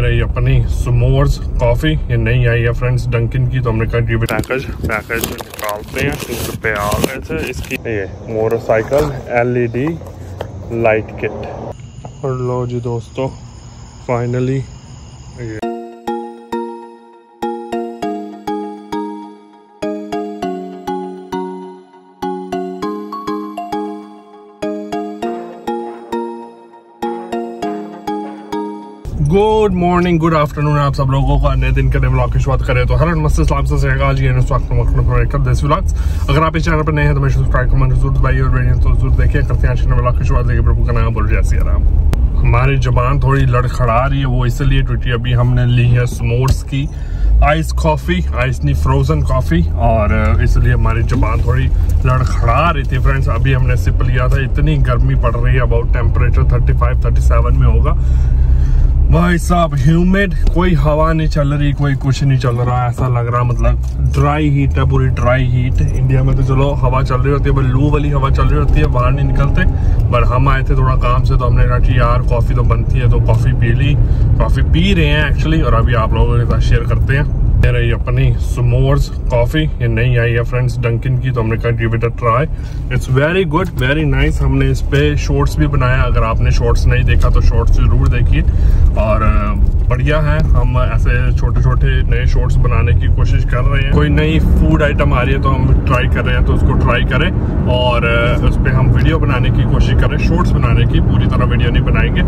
रही अपनी समोर्स कॉफ़ी ये नहीं आई है फ्रेंड्स डंकिन की तो हमने कहा पैकेज पैकेज निकालते हैं इस पे आ गए थे इसकी ये मोटरसाइकिल एलईडी लाइट किट और लो जी दोस्तों फाइनली ये गुड मॉर्निंग गुड आफ्टरनून आप सब लोगों का नए दिन के ब्लॉग की शुरुआत करें तो हर मस्त इस्लाम से व्लॉग्स अगर आप इस चैनल पर नए हैं तो मैं सब्सक्राइब ज़रूर तो ज़रूर देखिए। करते हैं ब्लॉग की शुरुआत। देखिए, प्रभु का नाम बोल जैसी आराम। हमारी जबान थोड़ी लड़खड़ा रही है, वो इसलिए क्योंकि अभी हमने ली है स्मोर्स की आइस कॉफ़ी आइस नहीं फ्रोज़न कॉफ़ी और इसलिए हमारी जबान थोड़ी लड़खड़ा रही थी फ्रेंड्स अभी हमने सिप लिया था। इतनी गर्मी पड़ रही है अबाउट टेम्परेचर 35 37 में होगा। भाई साहब ह्यूमिड कोई हवा नहीं चल रही, कोई कुछ नहीं चल रहा, ऐसा लग रहा मतलब ड्राई हीट है, पूरी ड्राई हीट इंडिया में तो चलो, हवा चल रही होती है लू वाली हवा चल रही होती है, बाहर नहीं निकलते। बट हम आए थे थोड़ा काम से तो हमने कहा कि यार कॉफ़ी तो बनती है तो कॉफ़ी पी ली। कॉफ़ी पी रहे हैं एक्चुअली और अभी आप लोगों के साथ शेयर करते हैं। ये रही अपनी समोर्स कॉफ़ी ये नहीं आई है फ्रेंड्स डंकिन की तो हमने कहा give it a try it's very good very nice हमने इस पे शॉर्ट्स भी बनाया अगर आपने शॉर्ट्स नहीं देखा तो शॉर्ट्स ज़रूर देखिए। और बढ़िया है। हम ऐसे छोटे छोटे नए शॉर्ट्स बनाने की कोशिश कर रहे हैं। कोई नई फ़ूड आइटम आ रही है तो हम ट्राई कर रहे हैं तो उसको ट्राई करें। और उस पर हम वीडियो बनाने की कोशिश करें। शॉर्ट्स बनाने की पूरी तरह वीडियो नहीं बनाएँगे।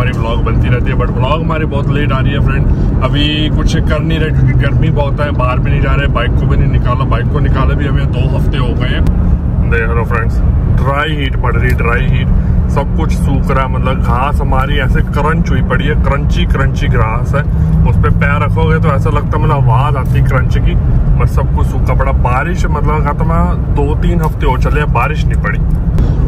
हमारी ब्लॉग बनती रहती है बट ब्लॉग हमारी बहुत लेट आ रही है फ्रेंड अभी कुछ कर नहीं रहे क्योंकि गर्मी बहुत है, बाहर भी नहीं जा रहे बाइक को भी नहीं निकाला बाइक को निकाले भी हमें दो हफ़्ते हो गए हैं. देख लो फ्रेंड्स ड्राई हीट पड़ रही ड्राई हीट सब कुछ सूख रहा है मतलब घास हमारी ऐसे क्रंच हुई पड़ी है, क्रंची क्रंची घास है. उस पर पैर रखोगे तो ऐसा लगता है मतलब आवाज़ आती है क्रंच की, बस सब कुछ सूखा पड़ा. बारिश मतलब कहता मैं दो तीन हफ़्ते हो चले बारिश नहीं पड़ी.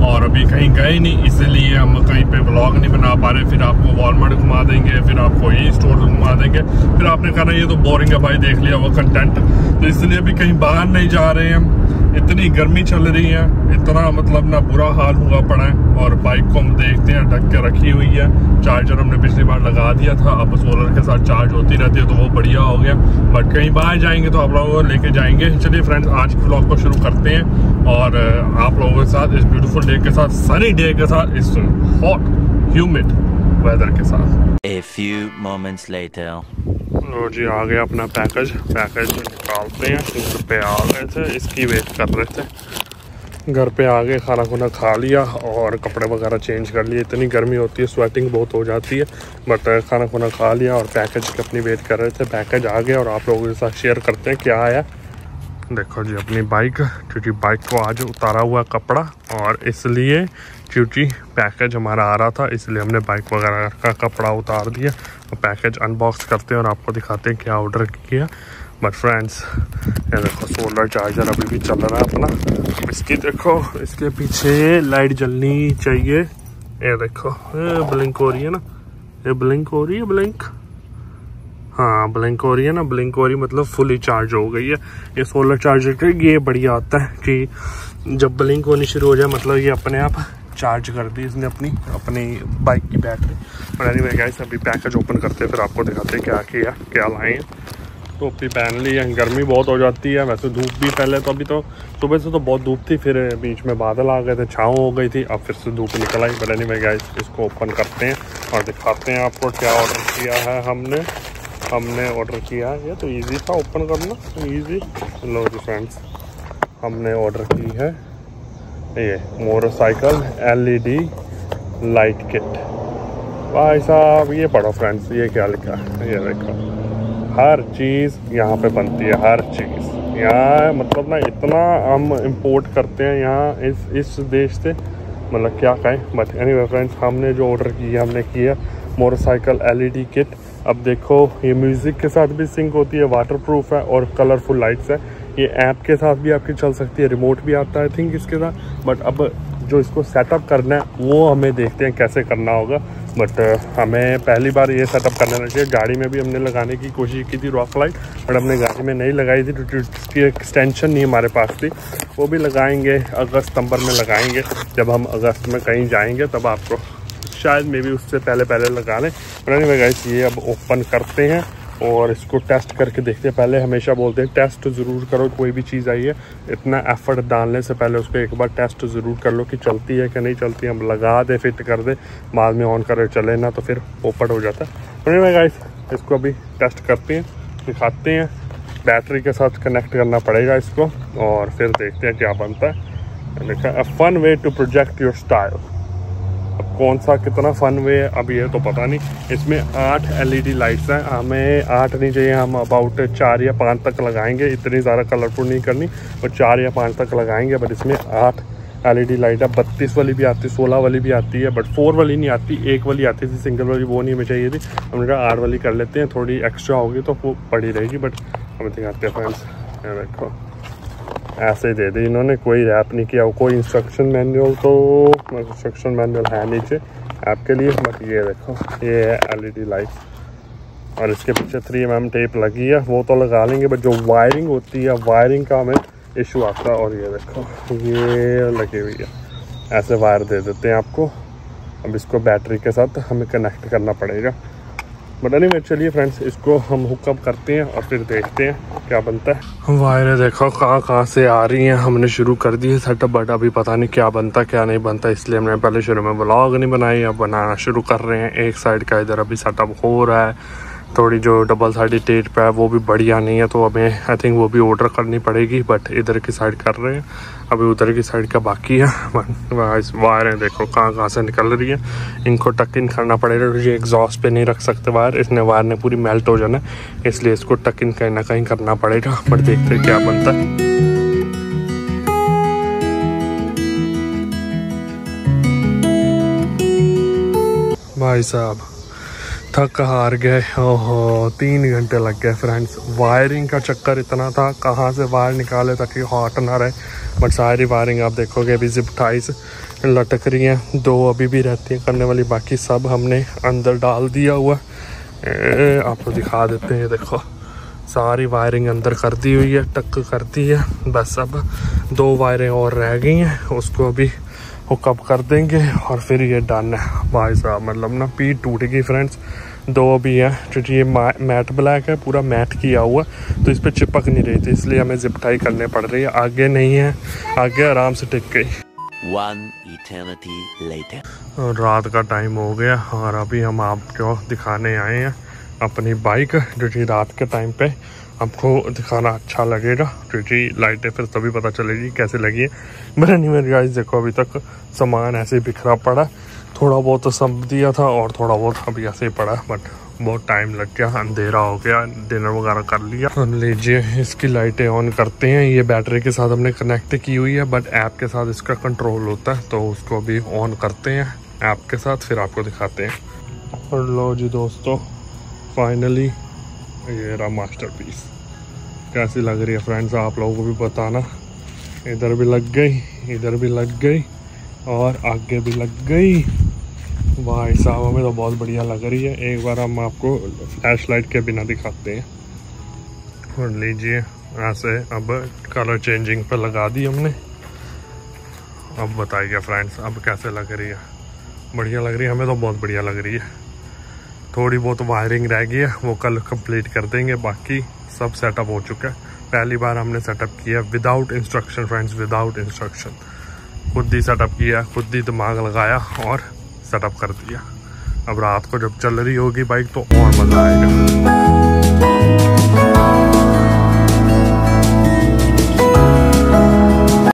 और अभी कहीं गए नहीं, इसीलिए हम कहीं पे ब्लॉग नहीं बना पा रहे। फिर आपको वॉलमार्ट घुमा देंगे, फिर आपको ये स्टोर घुमा देंगे। फिर आपने कहा ये तो बोरिंग है भाई, देख लिया वो कंटेंट तो इसलिए अभी कहीं बाहर नहीं जा रहे हैं। इतनी गर्मी चल रही है, इतना मतलब ना बुरा हाल हुआ पड़ा है और बाइक को हम देखते हैं, ढक के रखी हुई है। चार्जर हमने पिछली बार लगा दिया था, अब सोलर के साथ चार्ज होती रहती है तो वो बढ़िया हो गया। बट कहीं बाहर जाएँगे तो आप लोगों को लेके जाएँगे। चलिए फ्रेंड्स आज के ब्लॉग को शुरू करते हैं और आप लोगों के साथ, इस ब्यूटीफुल डे के साथ सनी डे के साथ, इस हॉट ह्यूमिड वेदर के साथ। A few moments later. लो जी, आ गया अपना पैकेज पैकेज निकालते हैं. घर पे आ गए थे. इसकी वेट कर रहे थे. घर पे आ गए, खाना खुना खा लिया और कपड़े वगैरह चेंज कर लिए. इतनी गर्मी होती है स्वेटिंग बहुत हो जाती है बट खाना खुना खा लिया और पैकेज की अपनी वेट कर रहे थे. पैकेज आ गया और आप लोगों के साथ शेयर करते हैं क्या आया. देखो जी, अपनी बाइक क्योंकि बाइक को आज उतारा हुआ कपड़ा और इसलिए क्योंकि पैकेज हमारा आ रहा था, इसलिए हमने बाइक वगैरह का कपड़ा उतार दिया। और पैकेज अनबॉक्स करते हैं और आपको दिखाते हैं क्या ऑर्डर किया। बट फ्रेंड्स ये देखो सोलर चार्जर अभी भी चल रहा है अपना। इसकी देखो, इसके पीछे लाइट जलनी चाहिए। ये देखो, ये ब्लिंक हो रही है ना? ये ब्लिंक हो रही है ब्लिंक हाँ ब्लिंक हो रही है ना ब्लिंक हो रही मतलब फुली चार्ज हो गई है। ये सोलर चार्जर का ये बढ़िया आता है कि जब ब्लिंक होनी शुरू हो जाए मतलब ये अपने आप चार्ज कर दी इसने अपनी अपनी बाइक की बैटरी और एनी वे गाइस अभी पैकेज ओपन करते हैं, फिर आपको दिखाते हैं क्या किया, क्या लाए हैं। टोपी पहन ली है, गर्मी बहुत हो जाती है, वैसे धूप भी पहले तो अभी तो सुबह से तो बहुत धूप थी, फिर बीच में बादल आ गए थे, छाँव हो गई थी, अब फिर से धूप निकल आई। बट एनी वे गाइस इसको ओपन करते हैं और दिखाते हैं आपको क्या ऑर्डर किया है हमने। हमने ऑर्डर किया ये तो इजी था ओपन करना इजी लो जी फ्रेंड्स हमने ऑर्डर की है ये मोटरसाइकिल एलईडी लाइट किट भाई साहब, ये पढ़ो फ्रेंड्स ये क्या लिखा है? ये देखो, हर चीज़ यहाँ पे बनती है, हर चीज़। यहाँ मतलब ना इतना हम इंपोर्ट करते हैं यहाँ, इस इस देश से मतलब क्या कहें बट एनी फ्रेंड्स हमने जो ऑर्डर किया हमने किया मोटरसाइकिल एलईडी किट अब देखो, ये म्यूज़िक के साथ भी सिंक होती है वाटर प्रूफ है और कलरफुल लाइट्स है। ये ऐप के साथ भी आपकी चल सकती है रिमोट भी आता है आई थिंक इसके साथ। बट अब जो इसको सेटअप करना है, वो हमें देखते हैं कैसे करना होगा। बट हमें पहली बार ये सेटअप करना चाहिए। गाड़ी में भी हमने लगाने की कोशिश की थी रॉक लाइट बट हमने गाड़ी में नहीं लगाई थी, क्योंकि उसकी एक्सटेंशन नहीं हमारे पास थी। वो भी लगाएँगे, अगस्त सितंबर में लगाएँगे। जब हम अगस्त में कहीं जाएँगे, तब आपको शायद मे भी उससे पहले पहले लगा लें। मैंने गाइस ये अब ओपन करते हैं और इसको टेस्ट करके देखते हैं। पहले हमेशा बोलते हैं टेस्ट ज़रूर करो, कोई भी चीज़ आई है, इतना एफर्ट डालने से पहले उसको एक बार टेस्ट ज़रूर कर लो कि चलती है कि नहीं चलती हम लगा दे फिट कर दे, बाद में ऑन करे, चले ना तो फिर ओपन हो जाता है। गाइस इसको अभी टेस्ट करते हैं, दिखाते हैं। बैटरी के साथ कनेक्ट करना पड़ेगा इसको और फिर देखते हैं क्या बनता है। देखा a fun way to project your style अब कौन सा कितना फन वे अब ये तो पता नहीं। इसमें आठ एलईडी लाइट्स हैं। हमें आठ नहीं चाहिए, हम अबाउट चार या पाँच तक लगाएँगे। इतनी ज़्यादा कलरफुल नहीं करनी और चार या पाँच तक लगाएँगे बट इसमें आठ एलईडी लाइट है। बत्तीस वाली भी आती है सोलह वाली भी आती है बट फोर वाली नहीं आती, एक वाली आती थी सिंगल वाली, वो नहीं हमें चाहिए थी। हमने कहा आठ वाली कर लेते हैं, थोड़ी एक्स्ट्रा होगी तो वो पड़ी रहेगी बट हमें दिखाते हैं फ्रेंड्स देखो। ऐसे दे दी। इन्होंने कोई रैप नहीं किया। कोई इंस्ट्रक्शन मैनुअल तो इंस्ट्रक्शन मैनुअल है नीचे आपके लिए बट ये देखो, ये है एलईडी लाइट और इसके पीछे थ्री एम टेप लगी है। वो तो लगा लेंगे बट जो वायरिंग होती है वायरिंग का हमें इशू आता है। और ये देखो, ये लगी हुई है। ऐसे वायर दे देते हैं आपको। अब इसको बैटरी के साथ हमें कनेक्ट करना पड़ेगा। बट एनी चलिए फ्रेंड्स इसको हम हुकअप करते हैं और फिर देखते हैं क्या बनता है। वायरें देखो, कहाँ कहाँ से आ रही हैं। हमने शुरू कर दी है सेटअप बट अभी पता नहीं क्या बनता, क्या नहीं बनता। इसलिए हमने पहले शुरू में ब्लॉग नहीं बनाई, अब बनाना शुरू कर रहे हैं। एक साइड का इधर अभी सेटअप हो रहा है। थोड़ी जो डबल साइड टेट पे है, वो भी बढ़िया नहीं है तो हमें आई थिंक वो भी ऑर्डर करनी पड़ेगी बट इधर की साइड कर रहे हैं। अभी उधर की साइड का बाकी है वायर देखो कहाँ कहाँ से निकल रही है। इनको टक इन करना पड़ेगा, क्योंकि एग्जॉस्ट पे नहीं रख सकते वायर। इसने वायर ने पूरी मेल्ट हो जाना इसलिए इसको टक इन कहीं ना कहीं करना पड़ेगा बट देखते क्या बनता है। भाई साहब थक हार गए। ओहो, तीन घंटे लग गए फ्रेंड्स वायरिंग का चक्कर इतना था, कहाँ से वायर निकाले ताकि हॉट ना रहे। बट सारी वायरिंग आप देखोगे अभी जिप टाइस लटक रही हैं। दो अभी भी रहती हैं करने वाली, बाकी सब हमने अंदर डाल दिया हुआ। आपको दिखा देते हैं, देखो। सारी वायरिंग अंदर कर दी हुई है, टक कर दी है। बस अब दो वायरें और रह गई हैं, उसको अभी हुकअप कर देंगे और फिर ये डन है। भाई साहब मतलब ना पीठ टूट गई फ्रेंड्स दो भी है। क्योंकि ये मैट ब्लैक है पूरा मैट किया हुआ तो इस पर चिपक नहीं रही थी इसलिए हमें जिपटाई करने पड़ रही है। आगे नहीं है। आगे आराम से टिक गई। One eternity later. रात का टाइम हो गया और अभी हम आपको दिखाने आए हैं अपनी बाइक जो कि रात के टाइम पे आपको दिखाना अच्छा लगेगा, क्योंकि लाइटें फिर तभी पता चलेगी कैसे लगी है। मेरा नहीं मेरे गाइस देखो, अभी तक सामान ऐसे बिखरा पड़ा। थोड़ा बहुत तो सब दिया था और थोड़ा बहुत अभी ऐसे ही पड़ा बट बहुत टाइम लग गया, अंधेरा हो गया डिनर वगैरह कर लिया। हम लीजिए, इसकी लाइटें ऑन करते हैं। ये बैटरी के साथ हमने कनेक्ट की हुई है बट ऐप के साथ इसका कंट्रोल होता है तो उसको अभी ऑन करते हैं ऐप के साथ, फिर आपको दिखाते हैं। और लो जी दोस्तों फाइनली ये रहा मास्टर पीस कैसी लग रही है फ्रेंड्स आप लोगों को भी बताना। इधर भी लग गई, इधर भी लग गई, और आगे भी लग गई। भाई साहब, हमें तो बहुत बढ़िया लग रही है। एक बार हम आपको फ्लैश लाइट के बिना दिखाते हैं। और लीजिए, ऐसे अब कलर चेंजिंग पे लगा दी हमने। अब बताइए फ्रेंड्स अब कैसे लग रही है? बढ़िया लग रही है, हमें तो बहुत बढ़िया लग रही है। थोड़ी बहुत वायरिंग रह गई है, वो कल कंप्लीट कर देंगे, बाकी सब सेटअप हो चुका है। पहली बार हमने सेटअप किया without instruction friends without instruction खुद ही सेटअप किया, खुद ही दिमाग लगाया और सेटअप कर दिया। अब रात को जब चल रही होगी बाइक तो और मज़ा आएगा।